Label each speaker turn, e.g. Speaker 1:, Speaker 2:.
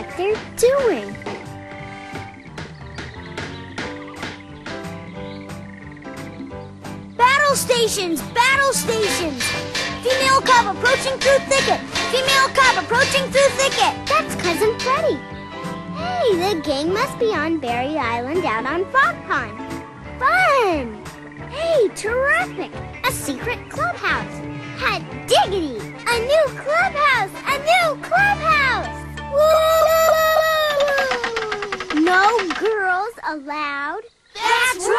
Speaker 1: what they're doing.
Speaker 2: Battle stations! Battle stations! Female cub approaching through thicket! Female cub approaching through thicket!
Speaker 1: That's Cousin Freddy. Hey, the gang must be on Berry Island out on Frog Pond. Fun! Hey, terrific! A secret clubhouse. Hot diggity! A new clubhouse! A new clubhouse! Girls allowed?
Speaker 2: That's!